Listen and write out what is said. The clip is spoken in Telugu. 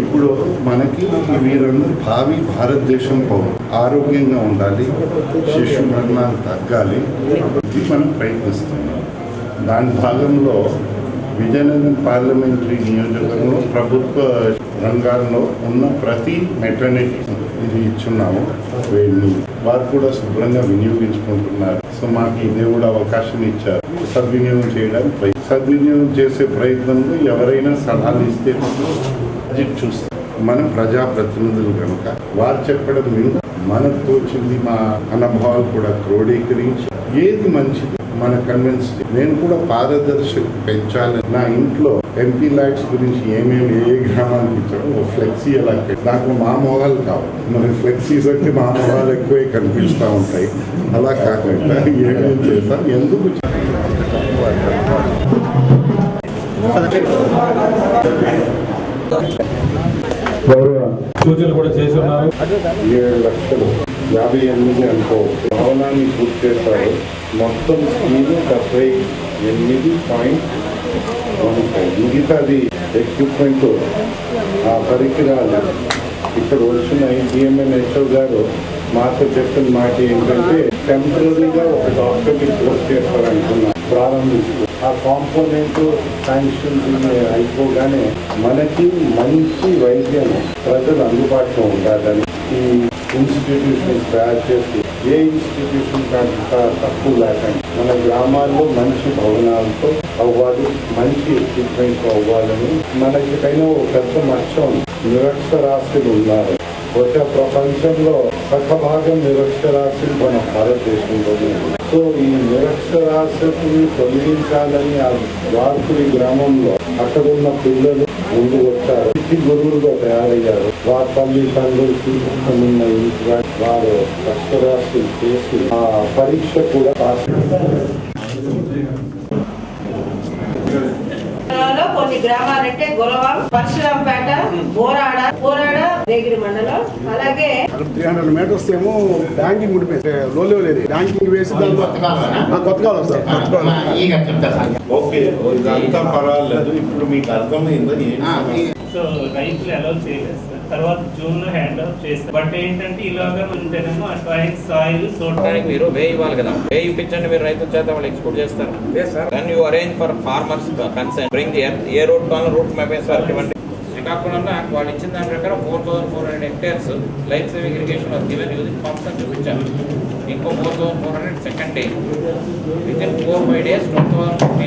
ఇప్పుడు మనకి వీరందరూ భావి భారతదేశం పౌరులు. ఆరోగ్యంగా ఉండాలి శిశు మరణాలు తగ్గాలి. ఇది మనం ప్రయత్నిస్తున్నాం. దాని భాగంలో విజయనగరం పార్లమెంటరీ నియోజకవర్గంలో ప్రభుత్వ రంగాల్లో ఉన్న ప్రతి మెటర్నిటీ ఇది ఇచ్చున్నాము. వీడిని వారు కూడా శుభ్రంగా వినియోగించుకుంటున్నారు. సో మాకు దేవుడు అవకాశం ఇచ్చారు. సద్వినియోగం చేయడానికి ప్రయ- సద్వినియోగం చేసే ప్రయత్నంలో ఎవరైనా సలహాలు ఇస్తే ప్రాజెక్ట్ చూస్తాం. మనం ప్రజాప్రతినిధులు కనుక వారు చెప్పడం మీద మనకు తోచింది మా అనుభవాలు కూడా క్రోడీకరించి ఏది మంచిది? మన కన్విన్స్ నేను కూడా పారదర్శక పెంచాలి. నా ఇంట్లో ఎంపీ లైట్స్ గురించి ఏమేమి ఏ గ్రామానికి ఇచ్చారో ఓ ఫ్లెక్సీ ఎలా నాకు దాంట్లో మా మొహాలు కావాలి మరి ఫ్లెక్సీస్ అంటే మా మొహాలు ఎక్కువే కనిపిస్తూ ఉంటాయి. అలా కాకుండా ఏమేమి చేస్తాం? ఎందుకు గౌరవ సూచనలు కూడా చేసి ఉన్నారు ఏడు లక్షలు యాభై ఎనిమిది అనుకో భవనాన్ని పూర్తి చేస్తారు. మొత్తం స్కీమ్ డెబ్బై ఎనిమిది పాయింట్ వన్ ఫైవ్. మిగతాది ఎక్విప్మెంట్ ఆ పరికరాలు. ఇక్కడ వచ్చిన డిఎంఎన్ హెచ్ఓ గారు మాతో చెప్పిన మాట ఏంటంటే టెంపరీగా ఒక డాక్టర్ని పోస్ట్ చేస్తారనుకున్నా ప్రారంభిస్తూ ఆ కాంపోనెంట్ శాంక్షన్ అయిపోగానే మనకి మంచి వైద్యం ప్రజలు అందుబాటులో ఉండాలని ఈ ఇన్స్టిట్యూషన్స్ తయారు చేసి ఏ ఇన్స్టిట్యూషన్ కంట తక్కువ లేకుండా. మన గ్రామాల్లో మంచి భవనాలతో అవ్వాలి మంచి ఎక్విప్మెంట్ అవ్వాలని మనకి పైన ఒక పెద్ద మచ్చం నిరక్షరాస్యులు ఉన్నారు. బహుశా ప్రపంచంలో సగభాగం నిరక్షరాస్యులు మన భారతదేశంలోనే సో ఈ నిరక్షరాస్యతని తొలగించాలని ఆ వార్పుడి గ్రామంలో అక్కడ ఉన్న పిల్లలు ముందు వచ్చారు. ఇంటి గురువులుగా తయారయ్యారు. వారి తల్లిదండ్రులు ఉన్న ఇంటి వారు అక్షరాస్యం చేసి ఆ పరీక్ష కూడా పాస్ కొన్ని గ్రామాలంటే గొలవాం పరశురాంపేట బోరాడ బోరాడ రేగిరి మండలం. అలాగే త్రీ హండ్రెడ్ మీటర్స్ ఏమో బ్యాంకింగ్ ఉండిపోయింది లో లెవెల్ ఏది బ్యాంకింగ్ వేసి కొత్త కాలం సార్. కొత్త కాలం. ఓకే ఇదంతా పర్వాలేదు. ఇప్పుడు మీకు అర్థమైంది సో రైతులు అలౌ చేయలేదు సార్. తర్వాత జూన్లో హ్యాండ్ ఓవర్ చేస్తారు బట్ ఏంటంటే ఇలాగా ఉంటేనేమో ట్రైన్ సాయిల్ చూడడానికి మీరు వే ఇవ్వాలి కదా. వే ఇప్పించండి మీరు రైతుల చేత వాళ్ళు ఎక్స్పోర్ట్ చేస్తారు. Then you arrange for farmers concern bring the a route కావాలి రూట్ మ్యాపేస్ వరకు ఇవ్వండి. శ్రీకాకుళంలో వాళ్ళు ఇచ్చిన దాని ప్రకారం four thousand four hundred hectares life saving irrigation given using pumps అని చూపించారు. ఇంకో four thousand four hundred second day with in four five days twelve thousand fifty